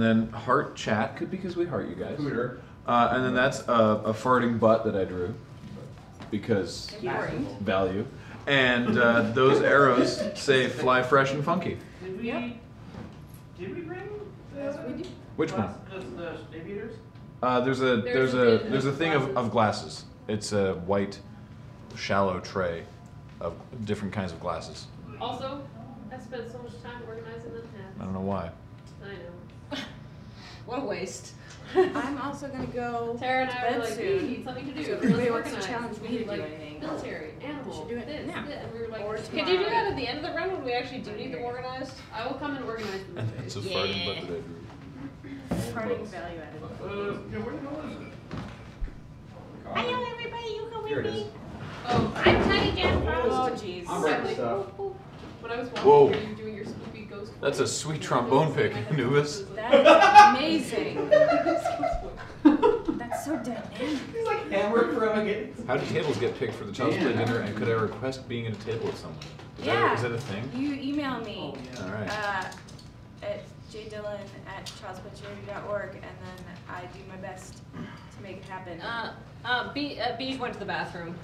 then heart chat could be because we heart you guys. Uh, and then that's a, a farting butt that I drew because Boring. value. And uh, those arrows say fly fresh and funky. Did we? Did we bring? Yes, we do. Which one? The, the aviators. Uh, there's a there's There's a a there's a thing of, glasses. of glasses. It's a white, shallow tray of different kinds of glasses. Also, I spent so much time organizing them I don't know why. I know. What a waste. I'm also gonna go. Tara and to I were bed like, we need something to do. So if Let's anybody wants to challenge me We to do like anything, Military, animal, should do it this, now. this, and we were like, Or could you do that at the end of the run when we actually do need them organized? I will come and organize them. And that's a farting butt that I drew. Parting value added. Uh, yeah, where the hell is it? Hello, everybody. You come Here it is. Oh, I'm Tiny Jan Oh, Oh, jeez. I'm ready. Stuff. whoop, whoop. When I was walking Whoa. you doing your spooky ghost. That's a sweet trombone pick, Anubis. That is amazing. That's so dynamic. He's like hammered from again. How do tables get picked for the child's play dinner? And could I request being at a table with someone? Is that, Yeah. is that a thing? You email me Oh, yeah. All right. uh, at jdillon at childsplaycharity.org and then I do my best to make it happen. Uh, uh, B, uh, Beej went to the bathroom.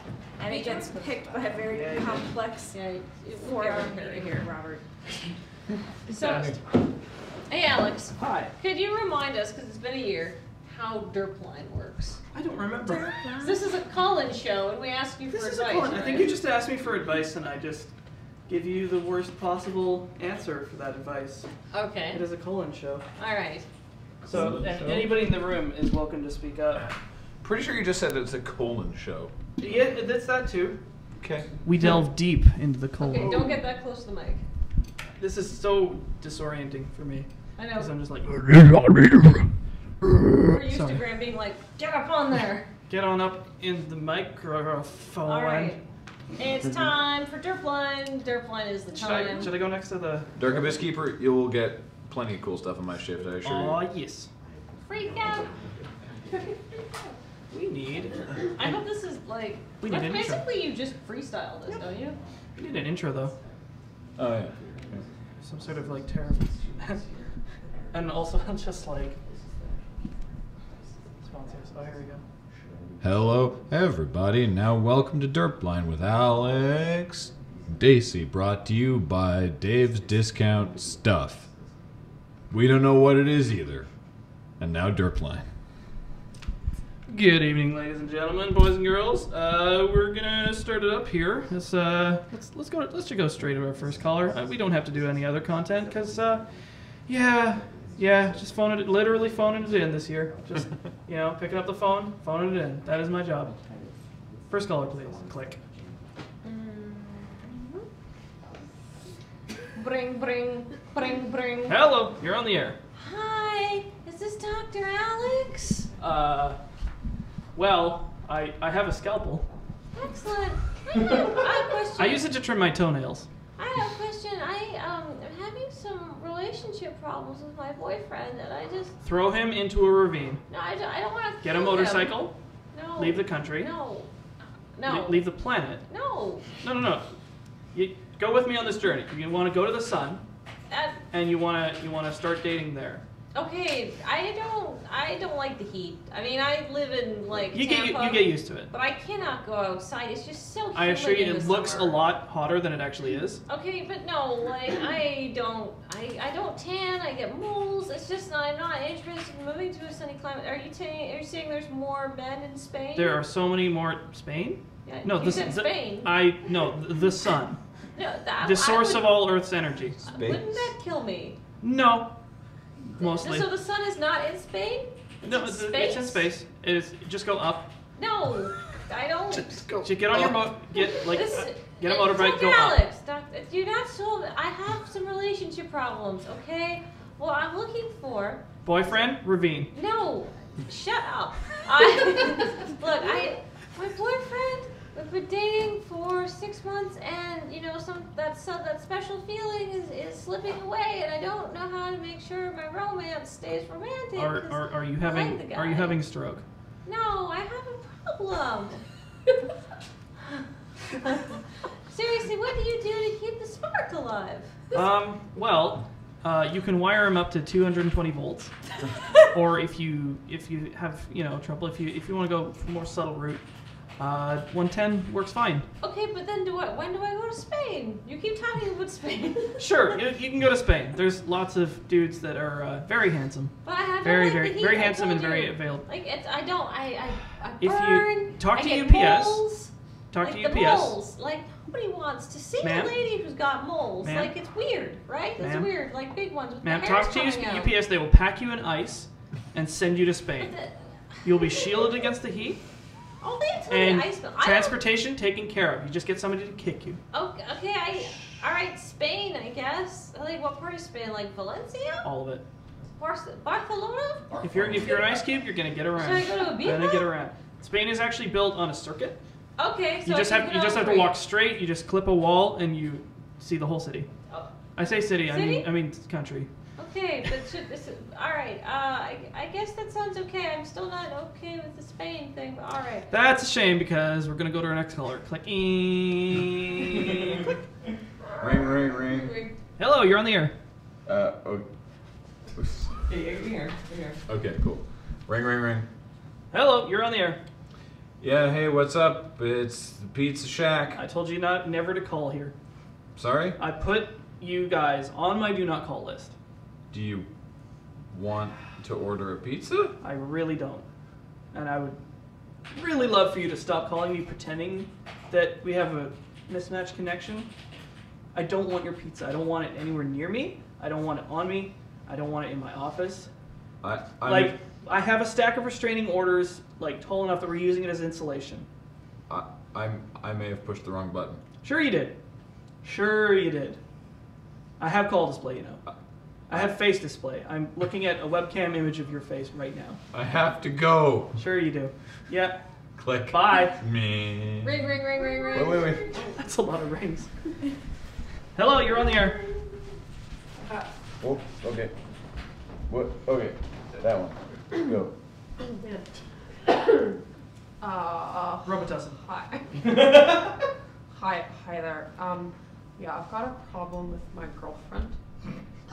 and it gets picked by a very Yeah, yeah. complex Yeah, it- it- four hour here, here. Robert. So, hey Alex, Hi. could you remind us, because it's been a year, how Derpline works? I don't remember. This is a call-in show, and we ask you for This is a advice. call. I think you just asked me for advice, and I just give you the worst possible answer for that advice. Okay. It is a call-in show. All right. So a- anybody in the room is welcome to speak up. Pretty sure you just said it's a colon show. Yeah, that's that too. Okay. We delve deep into the colon. Okay, don't get that close to the mic. This is so disorienting for me. I know. Because I'm just like, We're used Sorry. to Graham being like, get up on there. get on up in the microphone. All right. It's mm-hmm. time for Derpline. Derpline is the Should I, time. should I go next to the? Dark Abyss Keeper, you will get plenty of cool stuff on my shift, I assure Oh you. yes. Freak out. We need. I hope this is like. We need like, an intro. basically, you just freestyle this, don't you? We need an intro though. Oh, yeah. Some sort of like terrible. and also just like. Sponsors. Oh, here we go. Hello, everybody. Now, welcome to Derpline with Alex Steacy, brought to you by Dave's Discount Stuff. We don't know what it is either. And now, Derpline. Good evening, ladies and gentlemen, boys and girls. Uh, we're gonna start it up here. Let's uh, let's let's go. Let's just go straight to our first caller. Uh, we don't have to do any other content because, uh, yeah, yeah, just phoning it, literally phoning it in this year. Just you know, picking up the phone, phoning it in. That is my job. First caller, please. Click. Bring, bring, bring, bring. Hello, you're on the air. Hi, is this Dr. Alex? Uh, well, I I have a scalpel. Excellent. I have, I have a question. I use it to trim my toenails. I have a question. I um am having some relationship problems with my boyfriend, and I just Throw him into a ravine. no, I don't, I don't want to Get a motorcycle. No. Leave the country. No. le- No. leave the planet. No. No, no, no. You go with me on this journey. You want to go to the sun, That. and you want to you want to start dating there. Okay. I don't. I don't like the heat. I mean, I live in like. You get Tampa, you get used to it. But I cannot go outside. It's just so. I assure you, in it the looks a summer. lot hotter than it actually is. Okay, but no, like I don't, I, I don't tan. I get moles. It's just not, I'm not interested in moving to a sunny climate. Are you saying, are you saying there's more men in Spain? There are so many more Spain. Yeah, No, you the, said Spain. I no the, the sun, no, that, the source of all Earth's energy. Wouldn't that kill me? No, mostly. So the sun is not in Spain? It's No, in it's, space? it's in space. It is just go up. No, I don't. Just get on your boat. Get like This- uh, get a motorbike. Dr. Go up. Alex, Doctor, you're not so. I have some relationship problems. Okay. Well, I'm looking for Boyfriend, ravine. No, shut up. I look, I my boyfriend. We've been dating for six months, and you know, some that so, that special feeling is, is slipping away, and I don't know how to make sure my romance stays romantic. Are, 'cause are, are you having are you having a stroke? No, I have a problem. Seriously, what do you do to keep the spark alive? Um, well, Uh, you can wire them up to 220 volts, or if you if you have you know trouble, if you if you want to go for more subtle route, uh, 110 works fine. Okay, but then do I? When do I go to Spain? You keep talking about Spain. Sure, you, you can go to Spain. There's lots of dudes that are uh, very handsome, But I have very like very heat, very I handsome and told very available. Like it's, I don't, I, I, I If you talk to UPS, moles. Talk like to the UPS. moles. Like nobody wants to see a lady who's got moles. Like it's weird, right? It's weird. Like big ones with Ma'am, talk to coming out. UPS. They will pack you in ice and send you to Spain. the- You'll be shielded against the heat Oh, and ice. I don't- transportation taken care of. You just get somebody to kick you. Okay, okay, I. All right, Spain, I guess. Like what part of Spain? Like Valencia, All of it. Bar- Barcelona. If you're if you're an ice cube, you're gonna get around. Should I go to Gonna get around. Spain is actually built on a circuit. Okay, so You just have you just have to walk straight. You just clip a wall and you see the whole city. Oh, I say city. I mean I mean country. Okay, but should this? All right. Uh, I, I guess that sounds okay. I'm still not okay with the Spain thing, but all right. That's a shame because we're gonna go to our next color. Click. Click. Ring, ring, ring. Hello, you're on the air. Uh, oh. Hey, you're here. You're here. Okay, cool. Ring, ring, ring. Hello, you're on the air. Yeah, hey, what's up? It's the Pizza Shack. I told you not never to call here. Sorry? I put you guys on my do not call list. Do you want to order a pizza? I really don't. And I would really love for you to stop calling me pretending that we have a mismatched connection. I don't want your pizza. I don't want it anywhere near me. I don't want it on me. I don't want it in my office. I, I'm, like I have a stack of restraining orders like tall enough that we're using it as insulation. I, I'm, I may have pushed the wrong button. Sure you did. Sure you did. I have call display, you know. I have face display. I'm looking at a webcam image of your face right now. I have to go. Sure you do. Yeah. Click. Bye. Me. Ring, ring, ring, ring, ring. Wait, wait, wait. That's a lot of rings. Hello, you're on the air. Oh, okay. What? Okay. That one. Go. Uh, Robitussin. hi. hi, hi there. Um, yeah, I've got a problem with my girlfriend.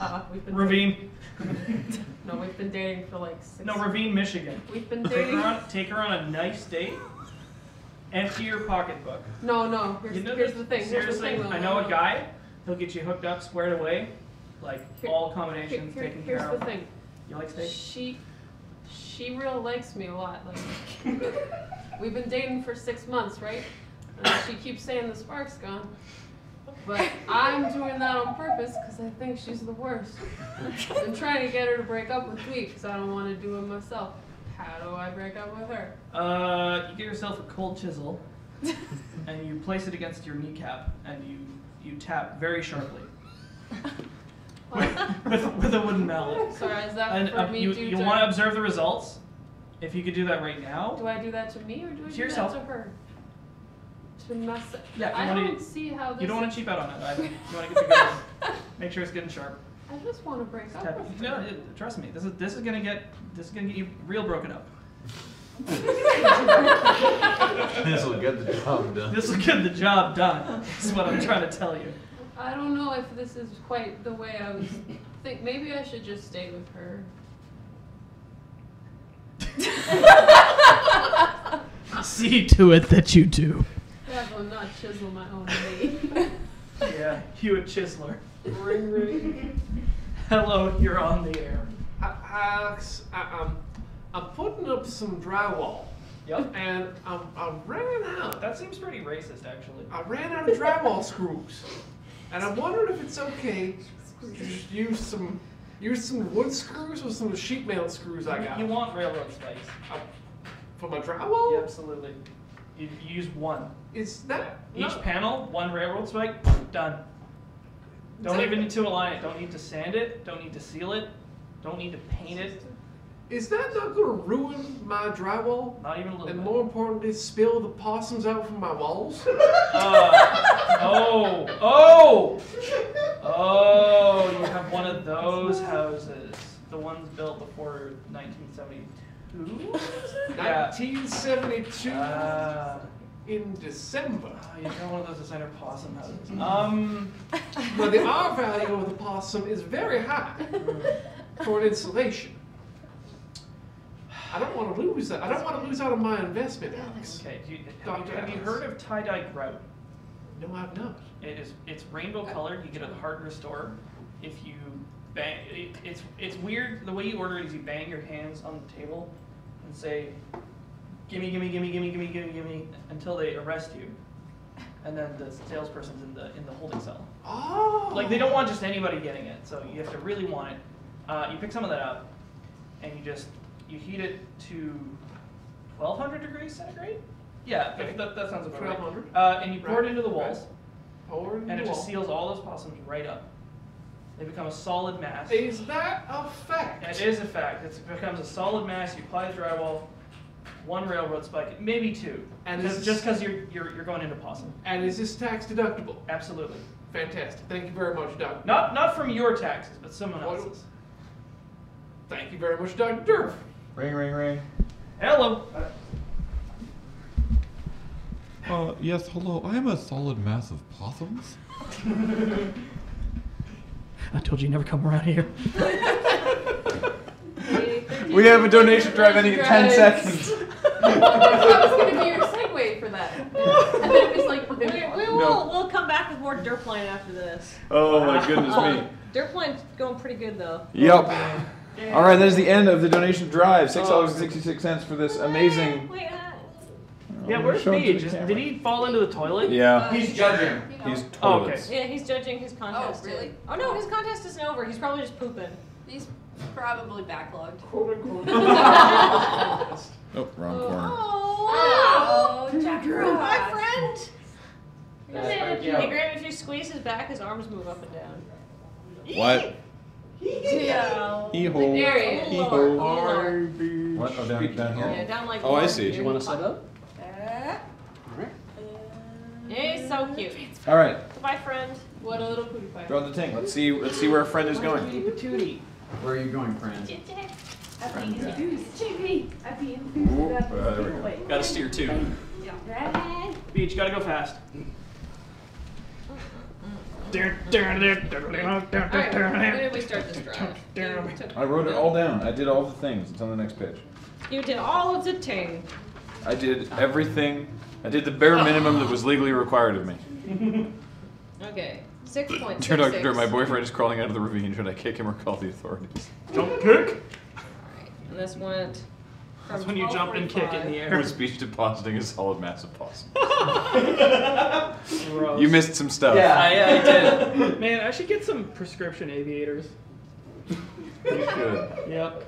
Uh, we've been Ravine. No, we've been dating for like six. No, Ravine, Michigan. We've been Take dating. her on, take her on a nice date. Empty your pocketbook. No, no. Here's, You know here's the thing. Here's the Seriously, thing. Though, I know a guy. He'll get you hooked up, squared away, like Here- all Here, accommodations here- taken here's care the of. thing. You like steak? She, she real likes me a lot. Like, we've been dating for six months, right? And she keeps saying the spark's gone. But I'm doing that on purpose because I think she's the worst. I'm trying to get her to break up with me because I don't want to do it myself. How do I break up with her? Uh, you get yourself a cold chisel, and you place it against your kneecap, and you you tap very sharply with, with, with a wooden mallet. Sorry, is that And for uh, me you to you want to observe the results. If you could do that right now, Do I do that to me or do I do yourself. that to her? To mess it. Yeah, you I wanna- don't see how this. you don't want to cheap out on that either. You want to get your good. Make sure it's getting sharp. I just want to break up Tap- with No, her. it, trust me. This is this is gonna get this is gonna get you real broken up. This will get the job done. This will get the job done. This is what I'm trying to tell you. I don't know if this is quite the way I was. Think maybe I should just stay with her. See to it that you do. Yeah, but not chisel my own meat. Yeah, you a chiseler. ring ring. Hello, you're on the air. A- Alex, I, um, I'm putting up some drywall, Yep. and um, I ran out. That seems pretty racist, actually. I ran out of drywall screws, and I'm wondering if it's okay to just use some use some wood screws or some sheet mount screws I got You want railroad spikes? Uh, for my drywall. Yeah, absolutely. You, you use one. Is that Each no, panel, one railroad spike, done. Don't that- even need to align it. Don't need to sand it. Don't need to seal it. Don't need to paint it. Is that not going to ruin my drywall? Not even a little And bit. more importantly, spill the possums out from my walls? Uh, oh, oh, oh! You have one of those houses, the ones built before 1972. Yeah. 1972. Uh, in December. Oh, you got one of those designer possum houses. Um, But the R value of the possum is very high for an installation. I don't want to lose that. I don't want to lose out on my investment, Alex. okay. Do you, have, you, have you heard of tie dye grout? No, I've not. It is it's rainbow colored. You get it at the hardware store. If you bang, it, it's it's weird. The way you order it is you bang your hands on the table and say, "Gimme, gimme, gimme, gimme, gimme, gimme, gimme," until they arrest you, and then the salesperson's in the in the holding cell. Oh. Like they don't want just anybody getting it, so you have to really want it. Uh, you pick some of that up, and you just you heat it to 1200 degrees centigrade. Yeah, that, that, that sounds about right. 1200. Uh, and you pour Right, it into the right. walls, Pour and it just seals all those possums right up. They become a solid mass. Is that a fact? It is a fact. It becomes a solid mass. You apply the drywall, one railroad spike, maybe two, And and this just because you're, you're you're going into possum. And is this tax deductible? Absolutely. Fantastic. Thank you very much, Doug. Not not from your taxes, but someone What- else's. Thank you very much, Doug Durf. Ring, ring, ring. Hello. Uh, yes, hello. I am a solid mass of possums. I told you never come around here. We have a donation drive ending in 10 seconds. that was gonna be your segue for that. And then it was like, We, we will No. we'll come back with more Derpline after this. Oh my goodness Um, Derpline's going pretty good though. Yep. All right, that is the end of the donation drive. Six dollars and sixty-six cents for this amazing. Wait, uh, Yeah, where's Show it to the Is- camera. Did he fall into the toilet? Yeah, uh, He's judging. he's Oh, toilets. yeah, he's judging his oh, contest. Oh, really? Oh no, his contest isn't over. He's probably just pooping. He's probably backlogged. Quote unquote. Oh, wrong oh, corner. Oh, Oh, Jack my friend. Yeah. Hey, Graham, if you squeeze his back, his arms move up and down. What? Yeah. Hee-ho. There he is. Hee-ho. What? Oh, down, down Yeah, here. down like. Oh, I see. Here. You Want to set up? He's so cute. All right, Goodbye, friend. What a little pooty pie. draw the tank. Let's see. Let's see where our friend is going. Patootie patootie. Where are you going, friend? Friend, yeah. JP, I'd be Ooh, uh, there we go. Gotta steer too. Beach, gotta go fast. Alright, when did we start this drive? I wrote it all down. I did all the things. It's on the next page. You did all of the ting. I did everything. I did the bare oh. minimum that was legally required of me. Okay. Six point six Dear Dr. six. Dirt, my boyfriend is crawling out of the ravine. Should I kick him or call the authorities? Jump kick. Alright, and this went. From That's when you jump and kick in the air. With speech depositing a solid mass of possum. Gross. You missed some stuff. Yeah. I, I did. Man, I should get some prescription aviators. You should. Yep.